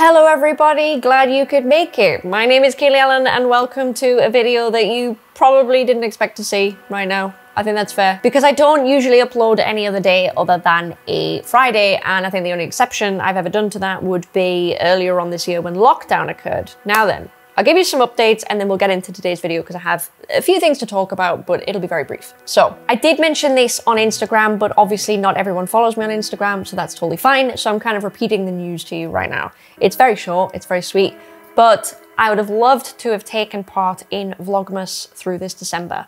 Hello everybody, glad you could make it. My name is Kaylee Ellen and welcome to a video that you probably didn't expect to see right now. I think that's fair. Because I don't usually upload any other day other than a Friday, and I think the only exception I've ever done to that would be earlier on this year when lockdown occurred. Now then, I'll give you some updates and then we'll get into today's video because I have a few things to talk about, but it'll be very brief. So I did mention this on Instagram, but obviously not everyone follows me on Instagram, so that's totally fine. So I'm kind of repeating the news to you right now. It's very short, it's very sweet, but I would have loved to have taken part in Vlogmas through this December.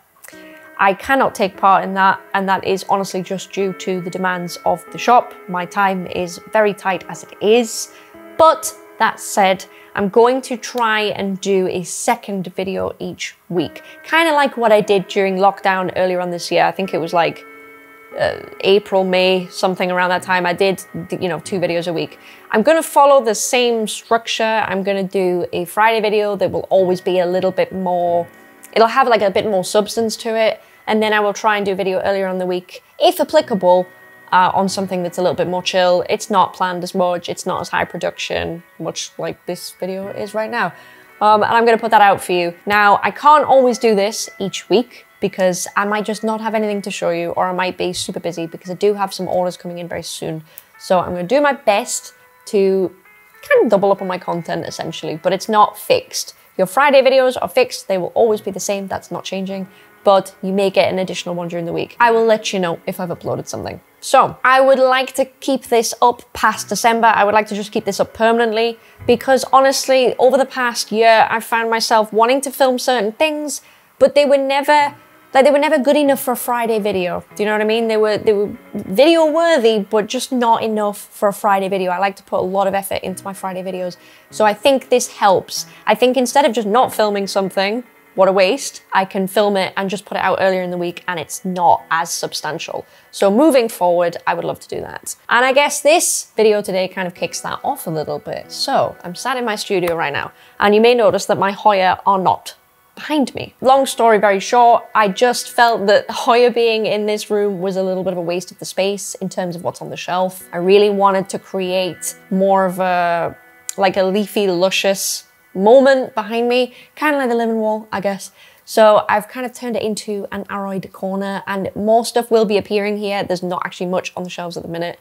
I cannot take part in that, and that is honestly just due to the demands of the shop. My time is very tight as it is, but that said, I'm going to try and do a second video each week. Kind of like what I did during lockdown earlier on this year. I think it was like uh, April, May, something around that time. I did, you know, two videos a week. I'm going to follow the same structure. I'm going to do a Friday video that will always be a little bit more, it'll have like a bit more substance to it. And then I will try and do a video earlier on the week, if applicable, uh, on something that's a little bit more chill. It's not planned as much, it's not as high production, much like this video is right now. Um, and I'm gonna put that out for you. Now, I can't always do this each week because I might just not have anything to show you or I might be super busy because I do have some orders coming in very soon. So I'm gonna do my best to kind of double up on my content essentially, but it's not fixed. Your Friday videos are fixed, they will always be the same, that's not changing, but you may get an additional one during the week. I will let you know if I've uploaded something. So I would like to keep this up past December. I would like to just keep this up permanently because honestly, over the past year, I found myself wanting to film certain things, but they were never like they were never good enough for a Friday video. Do you know what I mean? They were they were video worthy, but just not enough for a Friday video. I like to put a lot of effort into my Friday videos. So I think this helps. I think instead of just not filming something, what a waste. I can film it and just put it out earlier in the week and it's not as substantial. So moving forward, I would love to do that. And I guess this video today kind of kicks that off a little bit. So I'm sat in my studio right now and you may notice that my Hoya are not behind me. Long story very short, I just felt that Hoya being in this room was a little bit of a waste of the space in terms of what's on the shelf. I really wanted to create more of a like a leafy, luscious moment behind me, kind of like the living wall, I guess. So I've kind of turned it into an aroid corner and more stuff will be appearing here. There's not actually much on the shelves at the minute.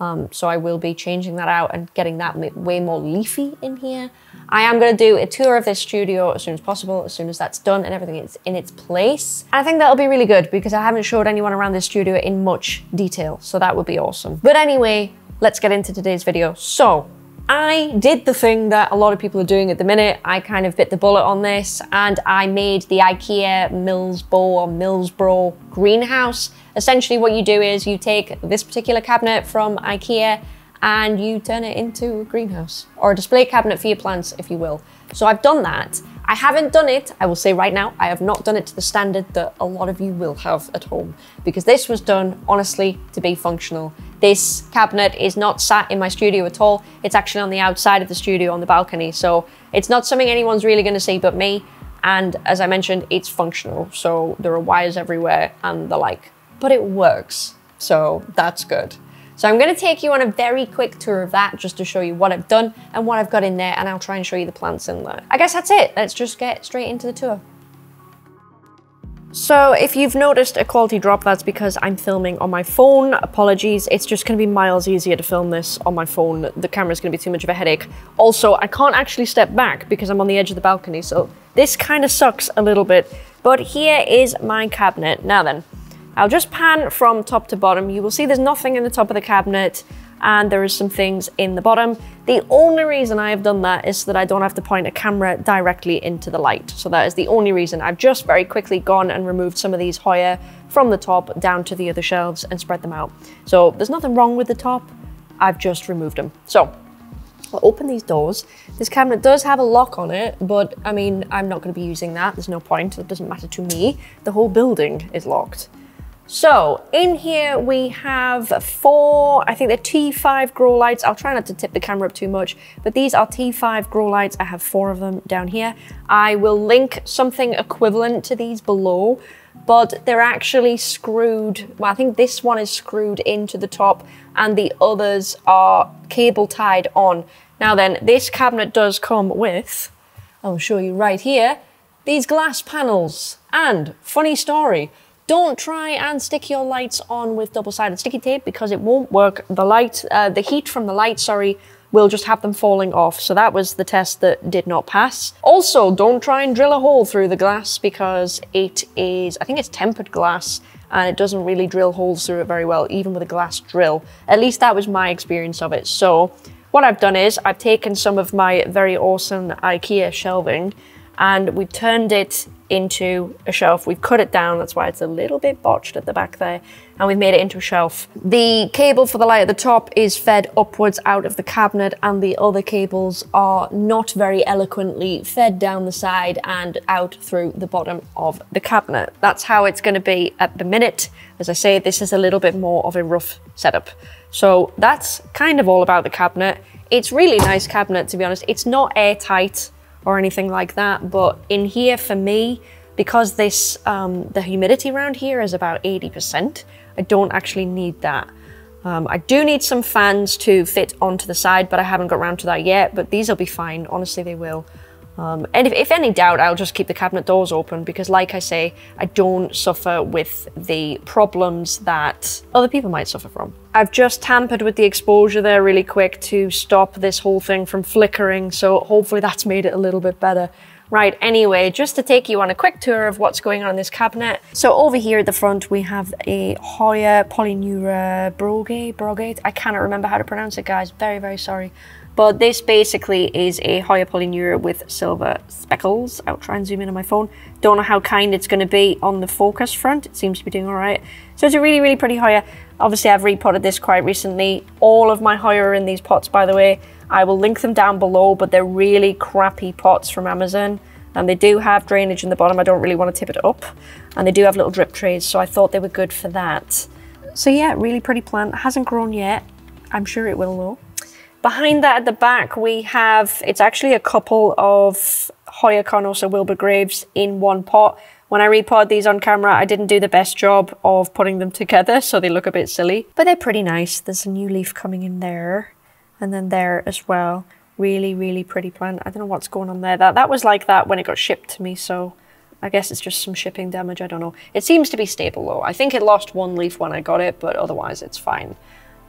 Um, so I will be changing that out and getting that way more leafy in here. I am going to do a tour of this studio as soon as possible, as soon as that's done and everything is in its place. I think that'll be really good because I haven't showed anyone around this studio in much detail, so that would be awesome. But anyway, let's get into today's video. So I did the thing that a lot of people are doing at the minute. I kind of bit the bullet on this and I made the IKEA Milsbo or Millsbro greenhouse. Essentially what you do is you take this particular cabinet from IKEA and you turn it into a greenhouse or a display cabinet for your plants, if you will. So I've done that I haven't done it, I will say right now, I have not done it to the standard that a lot of you will have at home because this was done honestly to be functional. This cabinet is not sat in my studio at all. It's actually on the outside of the studio on the balcony. So it's not something anyone's really going to see but me. And as I mentioned, it's functional. So there are wires everywhere and the like, but it works. So that's good. So I'm going to take you on a very quick tour of that just to show you what I've done and what I've got in there and I'll try and show you the plants in there. I guess that's it. Let's just get straight into the tour. So if you've noticed a quality drop, that's because I'm filming on my phone. Apologies, it's just gonna be miles easier to film this on my phone. The camera's gonna be too much of a headache. Also, I can't actually step back because I'm on the edge of the balcony, so this kind of sucks a little bit. But here is my cabinet. Now then, I'll just pan from top to bottom. You will see there's nothing in the top of the cabinet and there is some things in the bottom. The only reason I have done that is so that I don't have to point a camera directly into the light. So that is the only reason. I've just very quickly gone and removed some of these Hoya from the top down to the other shelves and spread them out. So there's nothing wrong with the top. I've just removed them. So I'll open these doors. This cabinet does have a lock on it, but I mean, I'm not going to be using that. There's no point. It doesn't matter to me. The whole building is locked. So in here we have four, I think they're T5 grow lights. I'll try not to tip the camera up too much, but these are T5 grow lights. I have four of them down here. I will link something equivalent to these below, but they're actually screwed. Well, I think this one is screwed into the top and the others are cable tied on. Now then, this cabinet does come with, I'll show you right here, these glass panels. And, funny story, don't try and stick your lights on with double-sided sticky tape because it won't work. The light, uh, the heat from the light, sorry, will just have them falling off. So that was the test that did not pass. Also, don't try and drill a hole through the glass because it is, I think it's tempered glass and it doesn't really drill holes through it very well, even with a glass drill. At least that was my experience of it. So what I've done is I've taken some of my very awesome IKEA shelving and we've turned it into a shelf. We've cut it down, that's why it's a little bit botched at the back there, and we've made it into a shelf. The cable for the light at the top is fed upwards out of the cabinet, and the other cables are not very eloquently fed down the side and out through the bottom of the cabinet. That's how it's gonna be at the minute. As I say, this is a little bit more of a rough setup. So that's kind of all about the cabinet. It's really nice cabinet, to be honest. It's not airtight or anything like that. But in here for me, because this um, the humidity around here is about 80%, I don't actually need that. Um, I do need some fans to fit onto the side, but I haven't got around to that yet, but these will be fine. Honestly, they will. Um, and if, if, any doubt, I'll just keep the cabinet doors open because like I say, I don't suffer with the problems that other people might suffer from. I've just tampered with the exposure there really quick to stop this whole thing from flickering. So hopefully that's made it a little bit better. Right, anyway, just to take you on a quick tour of what's going on in this cabinet. So over here at the front, we have a Hoya Polyneura Brogue, Brogate. I cannot remember how to pronounce it, guys. Very, very sorry. But this basically is a Hoya Polyneura with silver speckles. I'll try and zoom in on my phone. Don't know how kind it's going to be on the focus front. It seems to be doing all right. So it's a really, really pretty Hoya. Obviously, I've repotted this quite recently. All of my Hoya are in these pots, by the way. I will link them down below, but they're really crappy pots from Amazon. And they do have drainage in the bottom. I don't really want to tip it up. And they do have little drip trays, so I thought they were good for that. So yeah, really pretty plant. Hasn't grown yet. I'm sure it will though. Behind that at the back, we have, it's actually a couple of Hoya Carnosa Wilbur Graves in one pot. When I repotted these on camera, I didn't do the best job of putting them together, so they look a bit silly. But they're pretty nice. There's a new leaf coming in there, and then there as well. Really, really pretty plant. I don't know what's going on there. That, that was like that when it got shipped to me, so I guess it's just some shipping damage, I don't know. It seems to be stable though. I think it lost one leaf when I got it, but otherwise it's fine.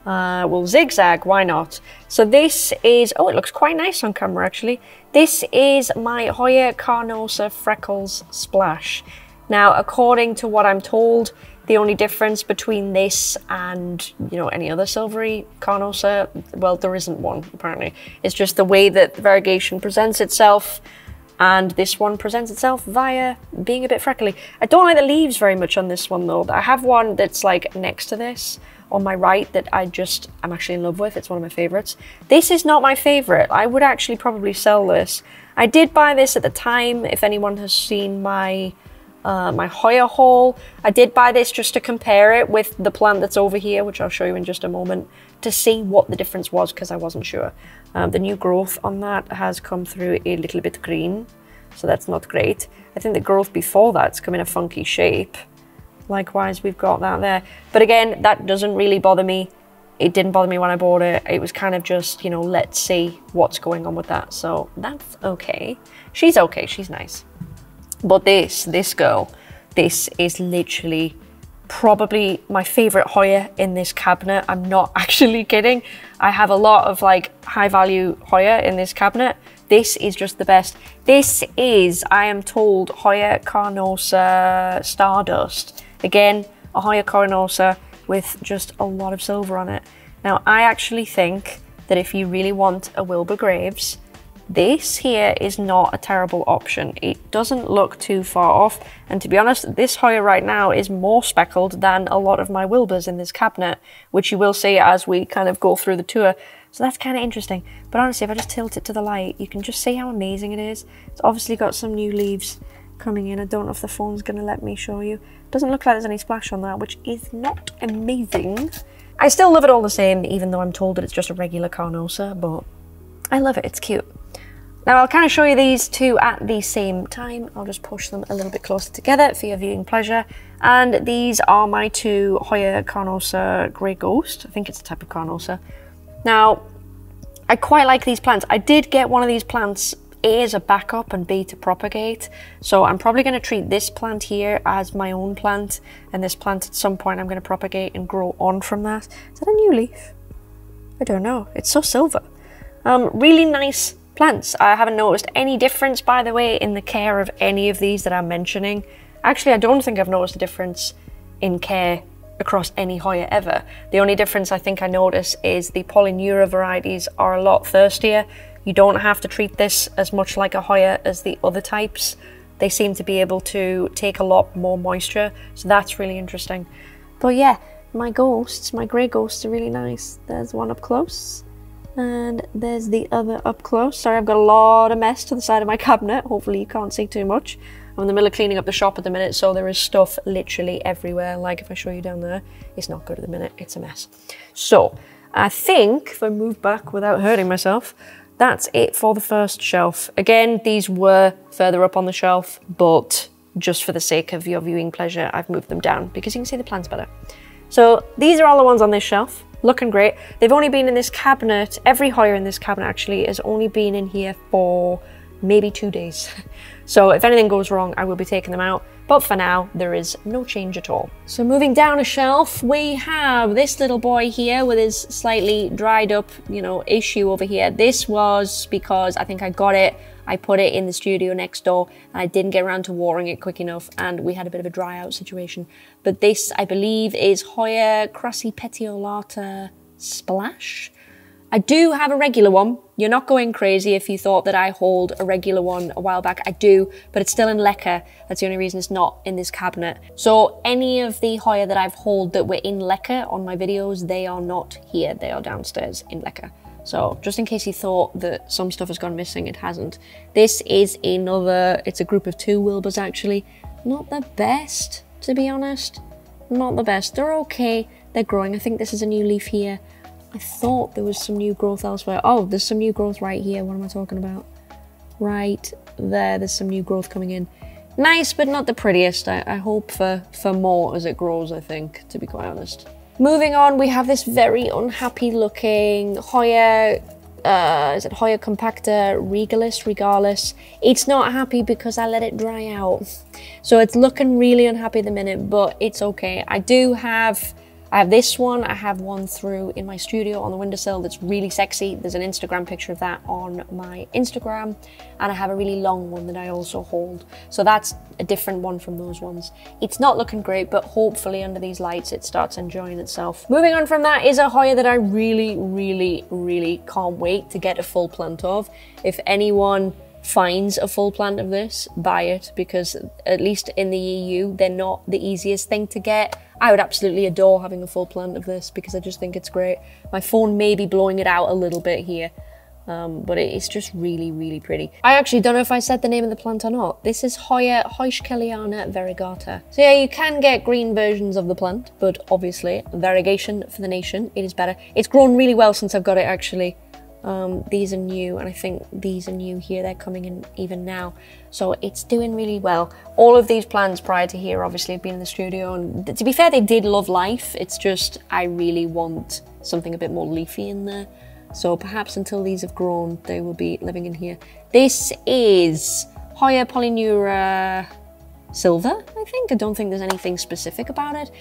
Uh, we'll zigzag, why not? So this is, oh, it looks quite nice on camera actually. This is my Hoya Carnosa Freckles Splash. Now, according to what I'm told, the only difference between this and, you know, any other silvery Carnosa, well, there isn't one, apparently. It's just the way that the variegation presents itself, and this one presents itself via being a bit freckly. I don't like the leaves very much on this one, though. I have one that's, like, next to this, on my right that I just, I'm actually in love with. It's one of my favorites. This is not my favorite. I would actually probably sell this. I did buy this at the time, if anyone has seen my uh, my Hoya haul. I did buy this just to compare it with the plant that's over here, which I'll show you in just a moment, to see what the difference was because I wasn't sure. Um, the new growth on that has come through a little bit green, so that's not great. I think the growth before that's come in a funky shape. Likewise, we've got that there. But again, that doesn't really bother me. It didn't bother me when I bought it. It was kind of just, you know, let's see what's going on with that. So that's okay. She's okay. She's nice. But this, this girl, this is literally probably my favorite Hoya in this cabinet. I'm not actually kidding. I have a lot of like high value Hoya in this cabinet. This is just the best. This is, I am told, Hoya Carnosa Stardust. Again, a Hoya Carnosa with just a lot of silver on it. Now, I actually think that if you really want a Wilbur Graves, this here is not a terrible option. It doesn't look too far off, and to be honest, this Hoya right now is more speckled than a lot of my Wilburs in this cabinet, which you will see as we kind of go through the tour. So that's kind of interesting. But honestly, if I just tilt it to the light, you can just see how amazing it is. It's obviously got some new leaves coming in. I don't know if the phone's going to let me show you. Doesn't look like there's any splash on that, which is not amazing. I still love it all the same, even though I'm told that it's just a regular Carnosa, but I love it, it's cute. Now I'll kind of show you these two at the same time. I'll just push them a little bit closer together for your viewing pleasure. And these are my two Hoya Carnosa Grey Ghost. I think it's a type of Carnosa. Now, I quite like these plants. I did get one of these plants A as a backup and B to propagate. So I'm probably going to treat this plant here as my own plant and this plant at some point I'm going to propagate and grow on from that. Is that a new leaf? I don't know. It's so silver. Um, really nice plants. I haven't noticed any difference, by the way, in the care of any of these that I'm mentioning. Actually, I don't think I've noticed a difference in care across any Hoya ever. The only difference I think I notice is the Polyneura varieties are a lot thirstier. You don't have to treat this as much like a Hoya as the other types. They seem to be able to take a lot more moisture, so that's really interesting. But yeah, my ghosts, my grey ghosts are really nice. There's one up close, and there's the other up close. Sorry, I've got a lot of mess to the side of my cabinet. Hopefully you can't see too much. I'm in the middle of cleaning up the shop at the minute, so there is stuff literally everywhere. Like if I show you down there, it's not good at the minute, it's a mess. So I think if I move back without hurting myself, that's it for the first shelf. Again, these were further up on the shelf, but just for the sake of your viewing pleasure, I've moved them down because you can see the plants better. So these are all the ones on this shelf, looking great. They've only been in this cabinet, every Hoya in this cabinet actually has only been in here for maybe two days. So if anything goes wrong, I will be taking them out. But for now, there is no change at all. So moving down a shelf, we have this little boy here with his slightly dried up, you know, issue over here. This was because I think I got it. I put it in the studio next door and I didn't get around to watering it quick enough and we had a bit of a dry out situation. But this, I believe, is Hoya crassipetiolata Splash. I do have a regular one. You're not going crazy if you thought that I hold a regular one a while back. I do, but it's still in LECA. That's the only reason it's not in this cabinet. So any of the Hoya that I've hauled that were in LECA on my videos, they are not here. They are downstairs in LECA. So just in case you thought that some stuff has gone missing, it hasn't. This is another, it's a group of two Wilburs actually. Not the best, to be honest. Not the best. They're okay. They're growing. I think this is a new leaf here. I thought there was some new growth elsewhere. Oh, there's some new growth right here. What am I talking about? Right there, there's some new growth coming in. Nice, but not the prettiest. I, I hope for, for more as it grows, I think, to be quite honest. Moving on, we have this very unhappy looking Hoya, uh, is it Hoya compacta regalis, regalis? It's not happy because I let it dry out. So it's looking really unhappy at the minute, but it's okay. I do have I have this one, I have one through in my studio on the windowsill that's really sexy. There's an Instagram picture of that on my Instagram. And I have a really long one that I also hold. So that's a different one from those ones. It's not looking great, but hopefully under these lights it starts enjoying itself. Moving on from that is a Hoya that I really, really, really can't wait to get a full plant of. If anyone finds a full plant of this, buy it because at least in the EU, they're not the easiest thing to get. I would absolutely adore having a full plant of this because I just think it's great. My phone may be blowing it out a little bit here, um, but it's just really, really pretty. I actually don't know if I said the name of the plant or not. This is Hoya Heuschkeliana variegata. So yeah, you can get green versions of the plant, but obviously, variegation for the nation, it is better. It's grown really well since I've got it actually. Um, these are new, and I think these are new here. They're coming in even now. So it's doing really well. All of these plants prior to here obviously have been in the studio, and to be fair, they did love life. It's just I really want something a bit more leafy in there. So perhaps until these have grown, they will be living in here. This is Hoya Polyneura Silver, I think. I don't think there's anything specific about it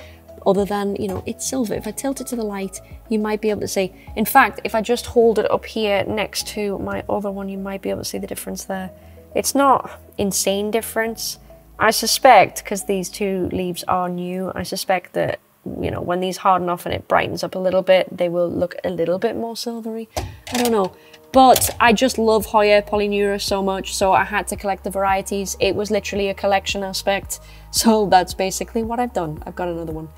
other than, you know, it's silver. If I tilt it to the light, you might be able to see. In fact, if I just hold it up here next to my other one, you might be able to see the difference there. It's not insane difference. I suspect, because these two leaves are new, I suspect that, you know, when these harden off and it brightens up a little bit, they will look a little bit more silvery. I don't know. But I just love Hoya Polyneura so much, so I had to collect the varieties. It was literally a collection aspect. So that's basically what I've done. I've got another one.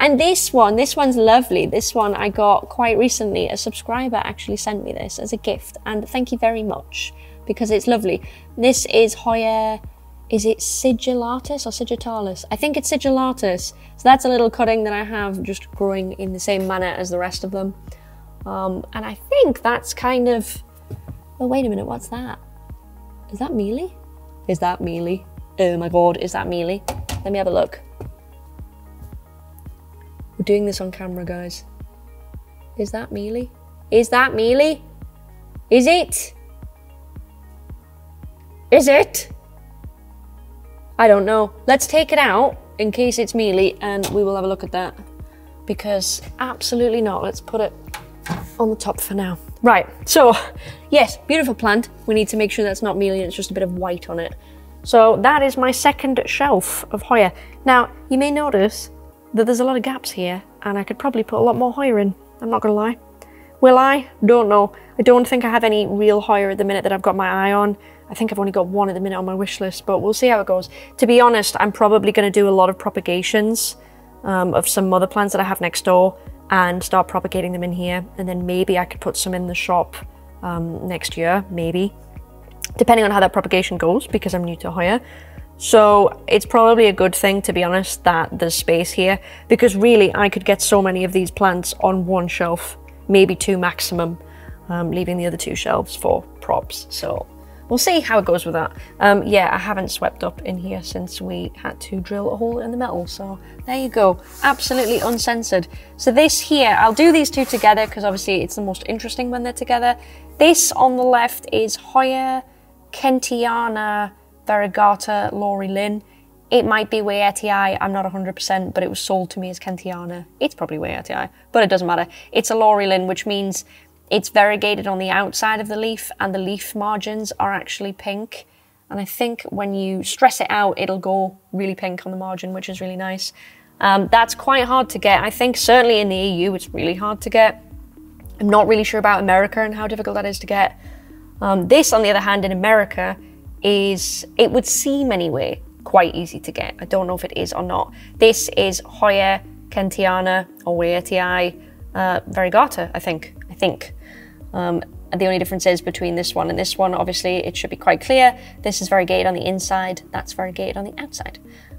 And this one, this one's lovely. This one I got quite recently. A subscriber actually sent me this as a gift, and thank you very much because it's lovely. This is Hoya, is it Sigillatus or Sigillatus? I think it's Sigillatus. So that's a little cutting that I have just growing in the same manner as the rest of them. Um, and I think that's kind of, oh wait a minute, what's that? Is that mealy? Is that mealy? Oh my god, is that mealy? Let me have a look. We're doing this on camera, guys. Is that mealy? Is that mealy? Is it? Is it? I don't know. Let's take it out in case it's mealy and we will have a look at that. Because absolutely not. Let's put it on the top for now. Right, so yes, beautiful plant. We need to make sure that's not mealy and it's just a bit of white on it. So that is my second shelf of Hoya. Now, you may notice that there's a lot of gaps here and I could probably put a lot more Hoya in. I'm not gonna lie. Will I? Don't know. I don't think I have any real Hoya at the minute that I've got my eye on. I think I've only got one at the minute on my wish list, but we'll see how it goes. To be honest, I'm probably going to do a lot of propagations um, of some mother plants that I have next door and start propagating them in here. And then maybe I could put some in the shop um, next year, maybe, depending on how that propagation goes, because I'm new to Hoya. So it's probably a good thing, to be honest, that there's space here, because really I could get so many of these plants on one shelf, maybe two maximum, um, leaving the other two shelves for props. So we'll see how it goes with that. Um, yeah, I haven't swept up in here since we had to drill a hole in the metal. So there you go, absolutely uncensored. So this here, I'll do these two together because obviously it's the most interesting when they're together. This on the left is Hoya Kentiana variegata Lori Lyn. It might be Wayetii, I'm not 100%, but it was sold to me as Kentiana. It's probably Wayetii, but it doesn't matter. It's a Lori Lyn, which means it's variegated on the outside of the leaf and the leaf margins are actually pink. And I think when you stress it out, it'll go really pink on the margin, which is really nice. Um, that's quite hard to get. I think certainly in the EU, it's really hard to get. I'm not really sure about America and how difficult that is to get. Um, this, on the other hand, in America, is, it would seem anyway, quite easy to get. I don't know if it is or not. This is Hoya Kentiana or Wayetii uh, variegata, I think. I think. Um, the only difference is between this one and this one, obviously, it should be quite clear. This is variegated on the inside, that's variegated on the outside.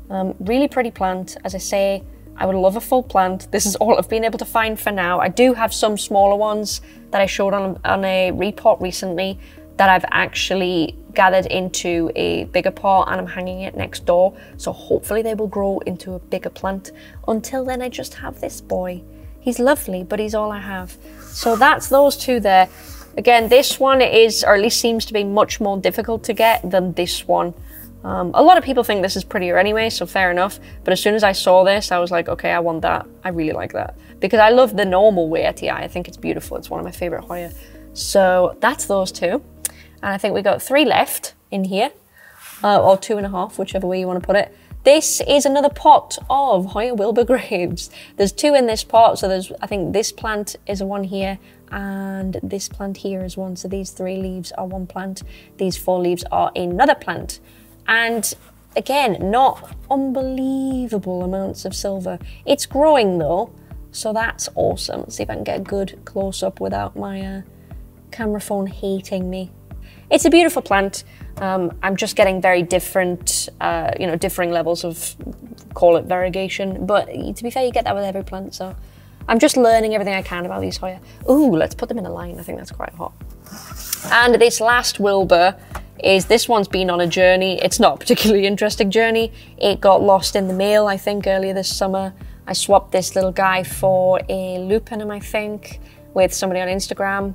Um, really pretty plant, as I say, I would love a full plant. This is all I've been able to find for now. I do have some smaller ones that I showed on, on a repot recently that I've actually gathered into a bigger pot and I'm hanging it next door. So hopefully they will grow into a bigger plant. Until then, I just have this boy. He's lovely, but he's all I have. So that's those two there. Again, this one is, or at least seems to be much more difficult to get than this one. Um, a lot of people think this is prettier anyway, so fair enough. But as soon as I saw this, I was like, okay, I want that. I really like that. Because I love the normal Wayetii. I think it's beautiful. It's one of my favorite Hoya. So that's those two. And I think we got three left in here, uh, or two and a half, whichever way you want to put it. This is another pot of Hoya Wilbur Graves. There's two in this pot, so there's, I think this plant is one here, and this plant here is one. So these three leaves are one plant, these four leaves are another plant. And again, not unbelievable amounts of silver. It's growing though, so that's awesome. Let's see if I can get a good close up without my uh, camera phone hating me. It's a beautiful plant. Um, I'm just getting very different, uh, you know, differing levels of, call it variegation. But to be fair, you get that with every plant. So I'm just learning everything I can about these Hoya. Ooh, let's put them in a line. I think that's quite hot. And this last Wilbur is this one's been on a journey. It's not a particularly interesting journey. It got lost in the mail, I think, earlier this summer. I swapped this little guy for a lupinum, I think, with somebody on Instagram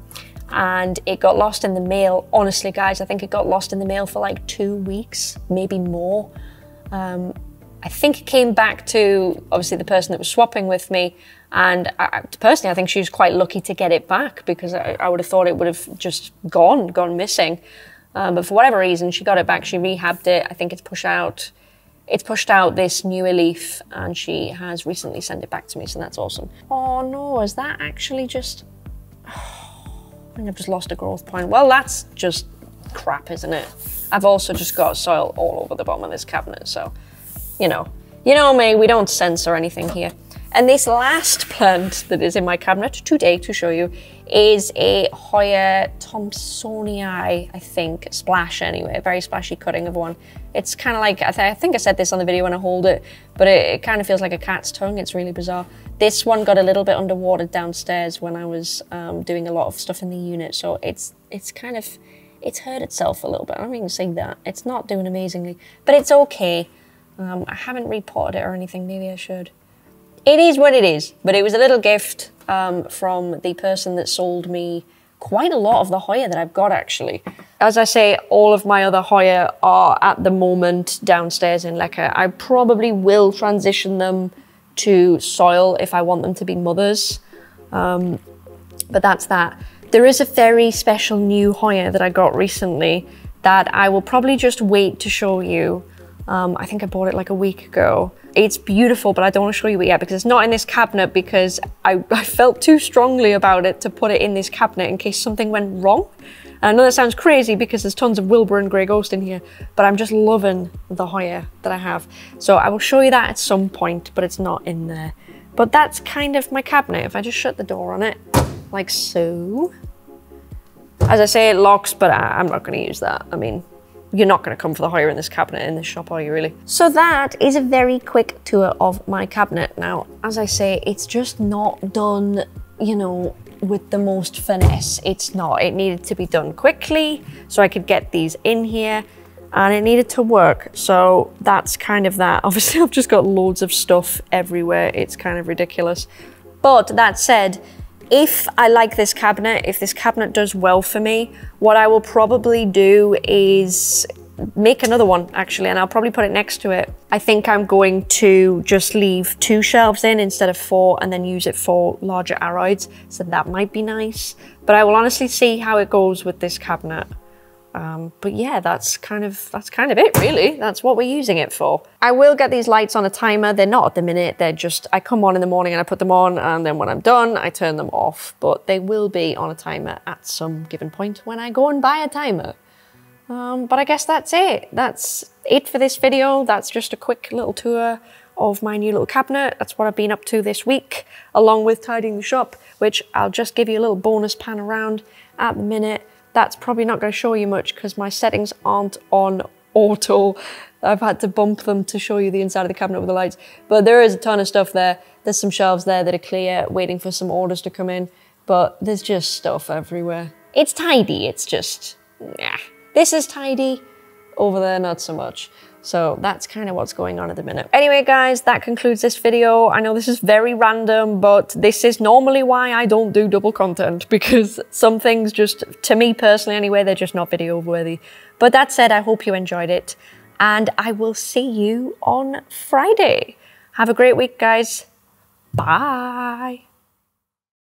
and it got lost in the mail. Honestly, guys, I think it got lost in the mail for like two weeks, maybe more. Um, I think it came back to obviously the person that was swapping with me, and I, personally, I think she was quite lucky to get it back because I, I would have thought it would have just gone, gone missing. Um, but for whatever reason, she got it back. She rehabbed it. I think it's pushed out. It's pushed out this newer leaf, and she has recently sent it back to me, so that's awesome. Oh no, is that actually just? I've just lost a growth point. Well, that's just crap, isn't it? I've also just got soil all over the bottom of this cabinet, so, you know. You know me, we don't censor anything here. And this last plant that is in my cabinet today to show you is a Hoya Thomsonii, I think, splash anyway, a very splashy cutting of one. It's kind of like, I, th I, think I said this on the video when I hold it, but it, it kind of feels like a cat's tongue. It's really bizarre. This one got a little bit underwater downstairs when I was um, doing a lot of stuff in the unit, so it's it's kind of, it's hurt itself a little bit. I don't even say that. It's not doing amazingly, but it's okay. Um, I haven't repotted it or anything, maybe I should. It is what it is, but it was a little gift um, from the person that sold me quite a lot of the Hoya that I've got actually. As I say, all of my other Hoya are at the moment downstairs in LECA. I probably will transition them to soil if I want them to be mothers. Um, but that's that. There is a very special new Hoya that I got recently that I will probably just wait to show you. Um, I think I bought it like a week ago. It's beautiful, but I don't want to show you it yet because it's not in this cabinet because I, I felt too strongly about it to put it in this cabinet in case something went wrong. And I know that sounds crazy because there's tons of Wilbur and Grey Ghost in here, but I'm just loving the Hoya that I have. So I will show you that at some point, but it's not in there. But that's kind of my cabinet. If I just shut the door on it, like so. As I say, it locks, but I, am not going to use that. I mean, you're not going to come for the Hoya in this cabinet in this shop, are you really? So that is a very quick tour of my cabinet. Now, as I say, it's just not done, you know, with the most finesse. It's not. It needed to be done quickly so I could get these in here and it needed to work. So that's kind of that. Obviously, I've just got loads of stuff everywhere. It's kind of ridiculous. But that said, if I like this cabinet, if this cabinet does well for me, what I will probably do is make another one actually, and I'll probably put it next to it. I think I'm going to just leave two shelves in instead of four and then use it for larger aroids. So that might be nice, but I will honestly see how it goes with this cabinet. Um, but yeah, that's kind of that's kind of it really. That's what we're using it for. I will get these lights on a timer. They're not at the minute. They're just I come on in the morning and I put them on, and then when I'm done, I turn them off. But they will be on a timer at some given point when I go and buy a timer. Um, but I guess that's it. That's it for this video. That's just a quick little tour of my new little cabinet. That's what I've been up to this week, along with tidying the shop, which I'll just give you a little bonus pan around at the minute that's probably not going to show you much because my settings aren't on auto. I've had to bump them to show you the inside of the cabinet with the lights. But there is a ton of stuff there. There's some shelves there that are clear, waiting for some orders to come in. But there's just stuff everywhere. It's tidy, it's just, nah. This is tidy, over there not so much. So that's kind of what's going on at the minute. Anyway, guys, that concludes this video. I know this is very random, but this is normally why I don't do double content because some things just, to me personally anyway, they're just not video worthy. But that said, I hope you enjoyed it and I will see you on Friday. Have a great week, guys. Bye.